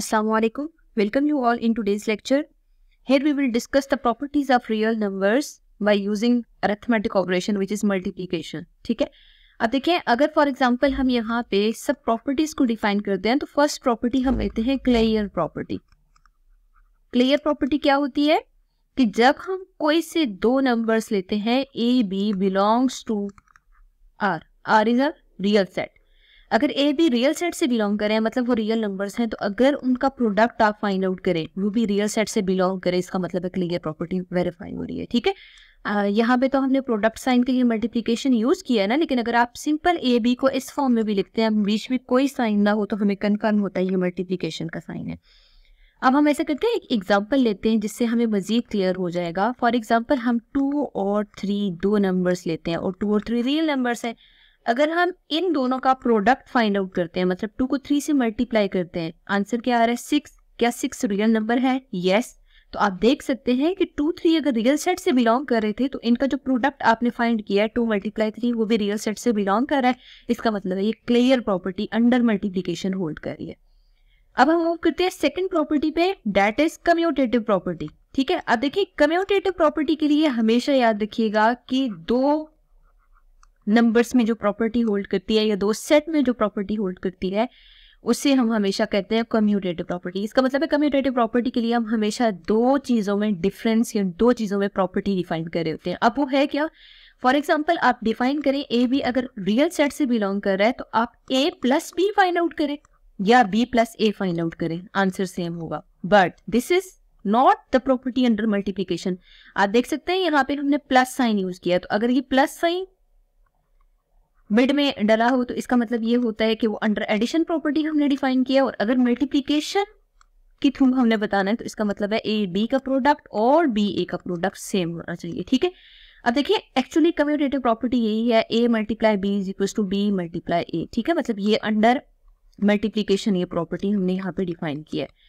Assalamu alaikum. Welcome you all in today's lecture. Here we will discuss the properties of real numbers by using arithmetic operation which is multiplication. ठीक है अब देखें अगर for example हम यहाँ पे सब प्रॉपर्टीज़ को डिफाइन करते हैं तो फ़र्स्ट प्रॉपर्टी हम लेते हैं क्लियर प्रॉपर्टी क्लियर प्रॉपर्टी क्या होती है कि जब हम कोई से दो नंबर्स लेते हैं A B belongs to R R is a real set अगर ए बी रियल सेट से बिलोंग करें मतलब वो रियल नंबर्स हैं तो अगर उनका प्रोडक्ट आप फाइंड आउट करें, वो भी रियल सेट से बिलोंग करें, इसका मतलब है क्लियर प्रॉपर्टी वेरीफाई हो रही है, ठीक है? यहाँ पे तो हमने प्रोडक्ट साइन के लिए मल्टीप्लिकेशन यूज़ किया है ना, लेकिन अगर आप सिंपल ए बी को इस फॉर्म में भी लिखते हैं बीच में कोई साइन ना हो तो हमें कन्फर्म होता है ये मल्टीप्लीकेशन का साइन है। अब हम ऐसा करते हैं, एक एग्ज़ाम्पल लेते हैं, जिससे हमें मजीद क्लियर हो जाएगा। फॉर एग्ज़ाम्पल हम टू और थ्री दो नंबर्स लेते हैं, और टू और थ्री रियल नंबर्स हैं। अगर हम इन दोनों का प्रोडक्ट फाइंड आउट करते हैं मतलब टू को थ्री से मल्टीप्लाई करते हैं आंसर क्या आ रहा है? सिक्स क्या सिक्स रियल नंबर है? Yes yes. तो आप देख सकते हैं कि टू थ्री अगर रियल सेट से बिलोंग कर रहे थे तो इनका जो प्रोडक्ट आपने फाइंड किया है टू मल्टीप्लाई थ्री वो भी रियल सेट से बिलोंग कर रहा है। इसका मतलब है ये clear property under multiplication hold कर रही है। अब हम मूव करते हैं सेकंड प्रॉपर्टी पे डेट इज़ कम्यूटेटिव प्रॉपर्टी ठीक है? अब देखिए कम्यूटेटिव प्रॉपर्टी के लिए हमेशा याद रखिएगा कि दो नंबर्स में जो प्रॉपर्टी होल्ड करती है या दो सेट में जो प्रॉपर्टी होल्ड करती है, उसे हम हमेशा कहते हैं कम्यूटेटिव प्रॉपर्टी इसका मतलब है कम्यूटेटिव प्रॉपर्टी के लिए हम हमेशा दो चीज़ों में डिफरेंस या दो चीज़ों में प्रॉपर्टी डिफाइन कर रहे होते हैं। अब वो है क्या? फॉर एग्ज़ाम्पल आप डिफाइन करें ए बी अगर रियल सेट से बिलोंग कर रहा है तो आप A plus B find out करें या B plus A find out करें। आंसर सेम होगा। But this is not the property under multiplication आप देख सकते हैं, यहाँ पे हमने प्लस साइन यूज़ किया। तो अगर ये प्लस साइन मिड में डला हो तो इसका मतलब ये होता है कि वो अंडर एडिशन प्रॉपर्टी हमने डिफाइन किया और अगर मल्टीप्लीकेशन के थ्रू हमने बताना है तो इसका मतलब है ए बी का प्रोडक्ट और बी ए का प्रोडक्ट सेम होना चाहिए, ठीक है? अब देखिए एक्चुअली कम्यूटेटिव प्रॉपर्टी यही है A multiply B is equal to B multiply A ठीक है? मतलब ये अंडर मल्टीप्लीकेशन ये प्रॉपर्टी हमने यहाँ पे डिफाइन किया है।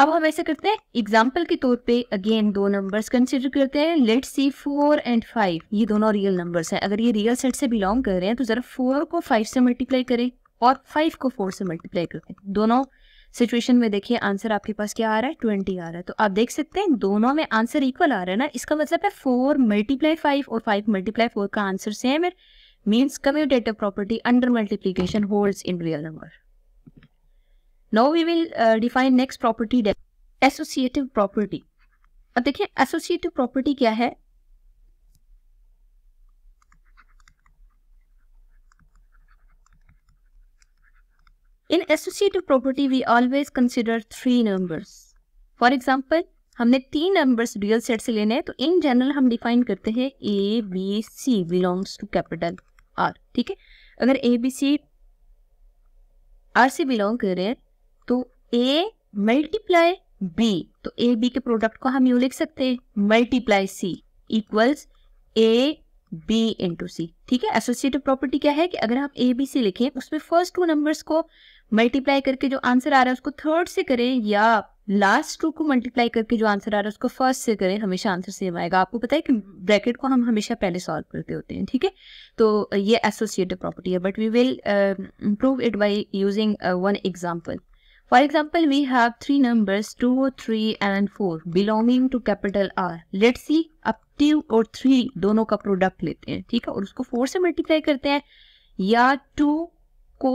अब हम ऐसे करते हैं। एग्ज़ाम्पल के तौर पे अगेन दो नंबर्स कंसिडर करते हैं। Let see four and five ये दोनों रियल नंबर्स हैं। अगर ये रियल सेट से बिलोंग कर रहे हैं तो जरा फोर को फाइव से मल्टीप्लाई करें और फाइव को फोर से मल्टीप्लाई करें। दोनों सिचुएशन में देखिए आंसर आपके पास क्या आ रहा है? ट्वेंटी आ रहा है। तो आप देख सकते हैं, दोनों में आंसर इक्वल आ रहा है ना। इसका मतलब है फोर मल्टीप्लाई फाइव और फाइव मल्टीप्लाई फोर का आंसर सेम है। Means commutative property under multiplication holds in real number now we will define next property associative property अब देखिए एसोसिएटिव प्रॉपर्टी क्या है? In associative property we always consider three numbers for example हमने तीन numbers real set से लेने हैं तो इन जनरल हम डिफाइन करते हैं A B C belongs to capital R ठीक है? अगर ए बी सी आर से बिलोंग कर रहे हैं तो ए मल्टीप्लाई बी तो ए बी के प्रोडक्ट को हम यू लिख सकते हैं। Multiply C equals A B into C ठीक है? एसोसिएटिव प्रॉपर्टी क्या है कि अगर आप ए बी सी लिखें, उसमें फ़र्स्ट टू नंबर्स को मल्टीप्लाई करके जो आंसर आ रहा है, उसको थर्ड से करें या लास्ट टू को मल्टीप्लाई करके जो आंसर आ रहा है, उसको फ़र्स्ट से करें, हमेशा आंसर सेम आएगा। आपको पता है कि ब्रैकेट को हम हमेशा पहले सॉल्व करते होते हैं, ठीक है? तो ये एसोसिएटिव प्रॉपर्टी है but we will improve it by using one example For example, we have three numbers 2, 3 and 4 belonging to capital R. Let's see अब 2 और 3 दोनों का प्रोडक्ट लेते हैं ठीक है? और उसको 4 से मल्टीप्लाई करते हैं या 2 को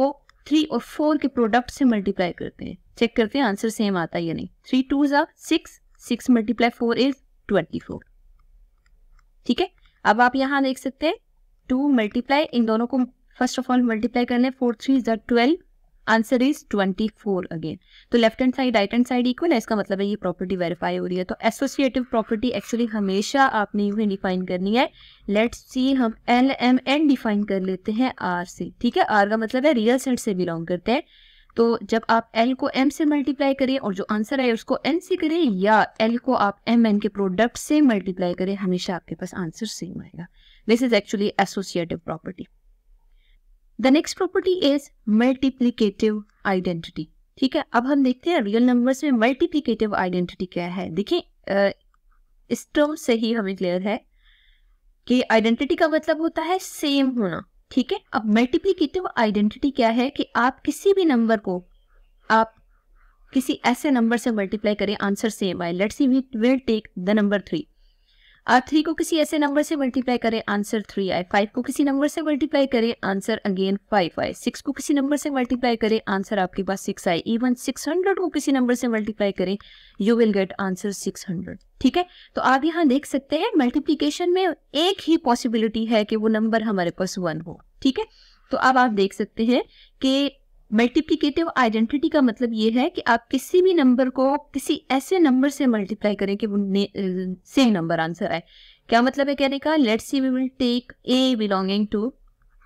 3 और 4 के प्रोडक्ट से मल्टीप्लाई करते हैं। चेक करते हैं आंसर सेम आता है या नहीं? थ्री टू ज़ा six six multiply four is twenty four ठीक है? अब आप यहाँ देख सकते हैं टू मल्टीप्लाई इन दोनों को फ़र्स्ट ऑफ़ ऑल मल्टीप्लाई करने फोर थ्री ज़ा ट्वेल्व आंसर इज़ 24 अगेन तो left hand side right hand side equal है, इसका मतलब है ये प्रॉपर्टी वेरीफाई हो रही है। तो एसोसिएटिव प्रॉपर्टी एक्चुअली हमेशा आपने यूँ डिफाइन करनी है। लेट्स सी हम एल एम एन डिफाइन कर लेते हैं आर से। ठीक है? आर का मतलब है रियल सेट से बिलोंग करते हैं। तो जब आप एल को एम से मल्टीप्लाई करें और जो आंसर आए उसको एन से करें या एल को आप एम एन के प्रोडक्ट से मल्टीप्लाई करें, हमेशा आपके पास आंसर सेम आएगा। This is actually associative property the next property is multiplicative identity ठीक है, अब हम देखते हैं रियल नंबर्स में मल्टीप्लीकेटिव आइडेंटिटी क्या है। देखिए इस टर्म से ही हमें क्लियर है कि आइडेंटिटी का मतलब होता है सेम होना। ठीक है, अब मल्टीप्लीकेटिव आइडेंटिटी क्या है कि आप किसी भी नंबर को, आप किसी ऐसे नंबर से मल्टीप्लाई करें आंसर सेम आए। Let's see we will take the number three three को किसी ऐसे नंबर से मल्टीप्लाई करें आंसर थ्री आए। फाइव को किसी नंबर से मल्टीप्लाई करें आंसर अगेन फाइव आए। सिक्स को किसी नंबर से मल्टीप्लाई करें आंसर आपके पास सिक्स आए। इवन सिक्स हंड्रेड को किसी नंबर से मल्टीप्लाई करें you will get answer six hundred ठीक है? तो आप यहाँ देख सकते हैं मल्टीप्लीकेशन में एक ही पॉसिबिलिटी है कि वो नंबर हमारे पास वन हो। ठीक है? तो अब आप देख सकते हैं कि मल्टीप्लीकेटिव आइडेंटिटी का मतलब ये है कि आप किसी भी नंबर को किसी ऐसे नंबर से मल्टीप्लाई करें कि वो सेम नंबर आंसर आए। क्या मतलब है कहने का? Let's see we will take A belonging to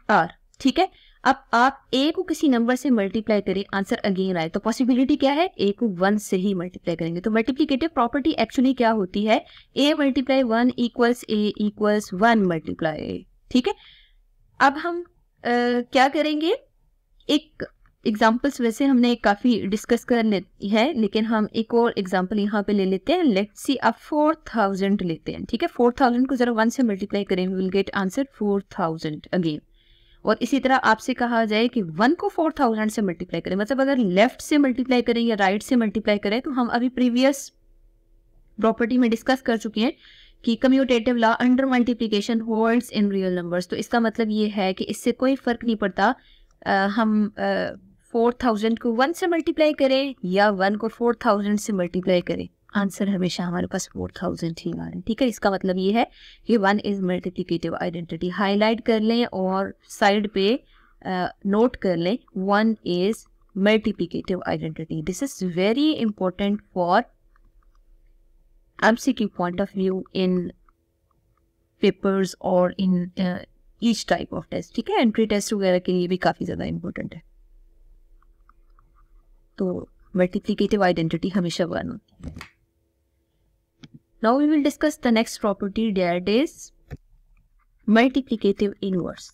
R ठीक है? अब आप ए को किसी नंबर से मल्टीप्लाई करें आंसर अगेन आए तो पॉसिबिलिटी क्या है? ए को वन से ही मल्टीप्लाई करेंगे। तो मल्टीप्लीकेटिव प्रॉपर्टी एक्चुअली क्या होती है? A multiply one equals A equals one multiply ठीक है? अब हम आ, क्या करेंगे? एक एग्जाम्पल्स वैसे हमने काफ़ी डिस्कस कर ले है लेकिन हम एक और एग्ज़ाम्पल यहाँ पे ले लेते हैं। लेट्स सी अब फोर थाउज़ेंड लेते हैं ठीक है? फोर थाउज़ेंड को ज़रा वन से मल्टीप्लाई करें will get answer four thousand again और इसी तरह आपसे कहा जाए कि वन को फोर थाउज़ेंड से मल्टीप्लाई करें मतलब अगर लेफ़्ट से मल्टीप्लाई करें या राइट से मल्टीप्लाई करें तो हम अभी प्रीवियस प्रॉपर्टी में डिस्कस कर चुके हैं कि commutative law under multiplication holds in real numbers तो इसका मतलब ये है कि इससे कोई फ़र्क नहीं पड़ता आ, हम आ, फोर थाउज़ेंड को वन से मल्टीप्लाई करें या वन को फोर थाउज़ेंड से मल्टीप्लाई करें? आंसर हमेशा हमारे पास फोर थाउज़ेंड ही आ रहे हैं ठीक है? इसका मतलब ये है कि one is multiplicative identity. Highlight कर लें और साइड पे नोट uh, कर लें one is multiplicative identity. This is very important for point of view in papers or in uh, each type of test ठीक है? एंट्री टेस्ट वगैरह के लिए भी काफ़ी ज़्यादा इंपॉर्टेंट है। तो मल्टीप्लीकेटिव आइडेंटिटी हमेशा वन होती है। Now we will discuss the next property that is multiplicative inverse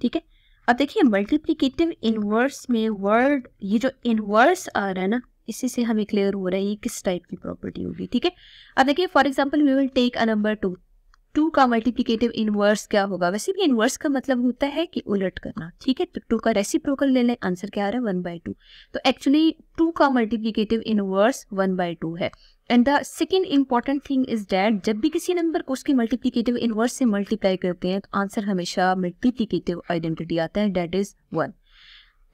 ठीक है? अब देखिए मल्टीप्लीकेटिव इनवर्स में वर्ड ये जो इनवर्स आ रहा है ना, इसी से हमें क्लियर हो रहा है ये किस टाइप की प्रॉपर्टी होगी, ठीक है? अब देखिए for example we will take a number two two का मल्टीप्लीकेटिव इनवर्स क्या होगा? वैसे भी इनवर्स का मतलब होता है कि उलट करना, ठीक है? तो टू का रेसिप्रोकल ले लें, आंसर क्या आ रहा है? One by two. तो एक्चुअली टू का multiplicative inverse one by two है। And the second important thing is that जब भी किसी नंबर को उसके मल्टीप्लीकेटिव इनवर्स से मल्टीप्लाई करते हैं तो आंसर हमेशा मल्टीप्लीकेटिव आइडेंटिटी आता है डेट इज़ वन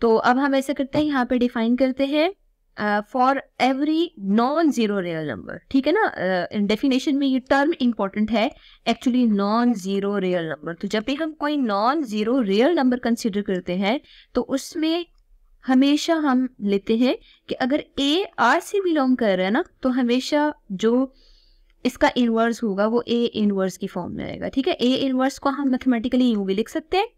तो अब हम ऐसा करते हैं, यहाँ पे डिफाइन करते हैं for every non zero real number ठीक है ना? डेफिनेशन uh, में ये टर्म इंपॉर्टेंट है actually non zero real number तो जब भी हम कोई non zero real number consider करते हैं तो उसमें हमेशा हम लेते हैं कि अगर ए आर से बिलोंग कर रहा है ना तो हमेशा जो इसका इनवर्स होगा वो ए इनवर्स की फॉर्म में आएगा ठीक है? ए इनवर्स को हम मैथमेटिकली यूँ भी लिख सकते हैं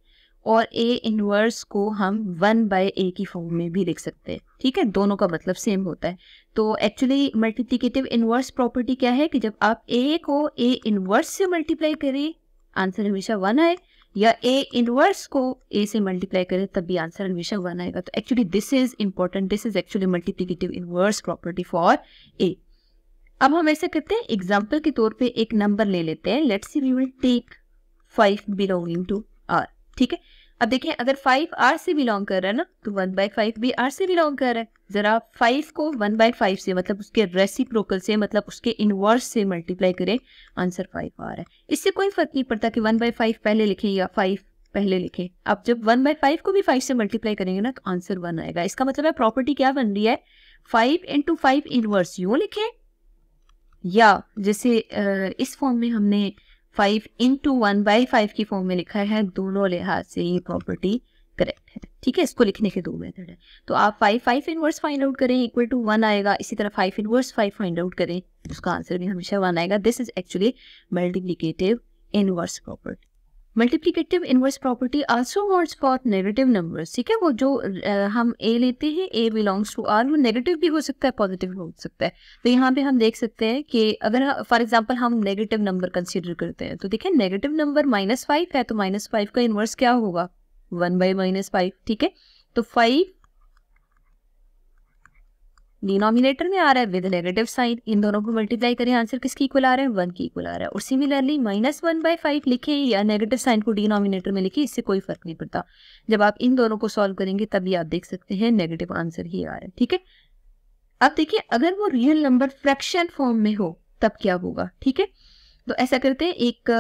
और ए इनवर्स को हम वन बाय ए की फॉर्म में भी लिख सकते हैं। ठीक है? दोनों का मतलब सेम होता है। तो एक्चुअली मल्टीप्लीकेटिव इनवर्स प्रॉपर्टी क्या है कि जब आप ए को ए इनवर्स से मल्टीप्लाई करें आंसर हमेशा वन आए, या ए इनवर्स को ए से मल्टीप्लाई करें, तब भी आंसर हमेशा वन आएगा। तो actually this is important this is actually multiplicative inverse property for A अब हम ऐसे करते हैं एग्ज़ाम्पल के तौर पे एक नंबर ले लेते हैं। Let's we will take five belonging to R ठीक है? अब देखिए, अगर फाइव आर से बिलोंग कर रहा है ना तो वन बाई फाइव भी आर से बिलोंग कर रहा है। जरा फाइव को वन बाई फाइव से मतलब उसके रेसिप्रोकल से मतलब उसके इनवर्स से मल्टीप्लाई करें आंसर फाइव आ रहा है। इससे कोई फ़र्क नहीं पड़ता कि वन बाई फाइव पहले लिखें या फाइव पहले लिखें। आप जब वन बाई फाइव को भी फाइव से मल्टीप्लाई करेंगे ना तो आंसर वन आएगा। इसका मतलब है प्रॉपर्टी क्या बन रही है? फाइव इंटू फाइव इनवर्स यूँ लिखें। या जैसे इस फॉर्म में हमने five into one by five की फॉर्म में लिखा है, दोनों लिहाज से ये प्रॉपर्टी करेक्ट है। ठीक है, इसको लिखने के दो मेथड है। तो आप five five inverse find out करें इक्वल टू वन आएगा, इसी तरह five inverse five find out करें, उसका आंसर भी हमेशा वन आएगा। This is actually multiplicative inverse property multiplicative inverse property also words for negative numbers ठीक है? वो जो आ, हम ए लेते हैं ए बिलोंग्स टू आर वो नेगेटिव भी हो सकता है पॉजिटिव भी हो सकता है। तो यहाँ पे हम देख सकते हैं कि अगर फॉर एग्जांपल हम नेगेटिव नंबर कंसीडर करते हैं तो देखिए नेगेटिव नंबर माइनस फाइव है तो माइनस फाइव का इनवर्स क्या होगा? वन बाई माइनस फाइव ठीक है? तो फाइव डिनोमिनेटर में आ रहा है विद नेगेटिव साइन इन दोनों को मल्टीप्लाई करें. आंसर किसकी इक्वल आ रहा है? वन की इक्वल आ रहा है. और similarly minus one by five लिखें या नेगेटिव साइन को डिनोमिनेटर में लिखें, इससे कोई फ़र्क नहीं पड़ता. जब आप इन दोनों को सॉल्व करेंगे, तभी आप देख सकते हैं नेगेटिव आंसर ही आ रहा है. ठीक है? अब देखिए, अगर वो रियल नंबर फ्रैक्शन फॉर्म में हो, तब क्या होगा? ठीक है? तो ऐसा करते हैं, एक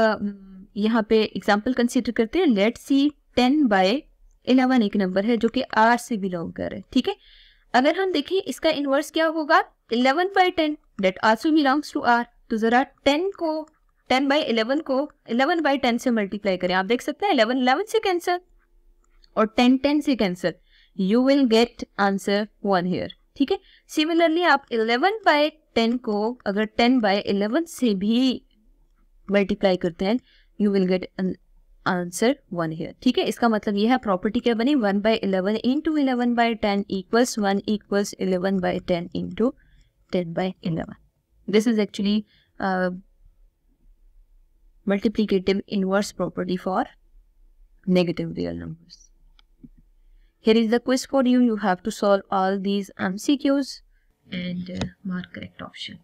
यहाँ पे एग्ज़ाम्पल कंसिडर करते हैं. Let see ten by eleven एक नंबर है, जो कि आर से बिलोंग कर है. ठीक है? अगर हम देखें इसका इनवर्स क्या होगा? Eleven by ten that also belongs to R तो जरा टेन को टेन बाई इलेवन को इलेवन बाई टेन से मल्टीप्लाई करें। आप देख सकते हैं इलेवन इलेवन से कैंसर और टेन टेन से cancel you will get answer one here ठीक है? सिमिलरली आप इलेवन बाय टेन को, अगर टेन बाय इलेवन से भी मल्टीप्लाई करते हैं you will get answer one है ठीक है? इसका मतलब यह है प्रॉपर्टी क्या बनी? One by eleven into eleven by ten equals one equals eleven by ten into ten by eleven this is actually multiplicative inverse property for negative real numbers here is the question for you you have to solve all these M and mark correct option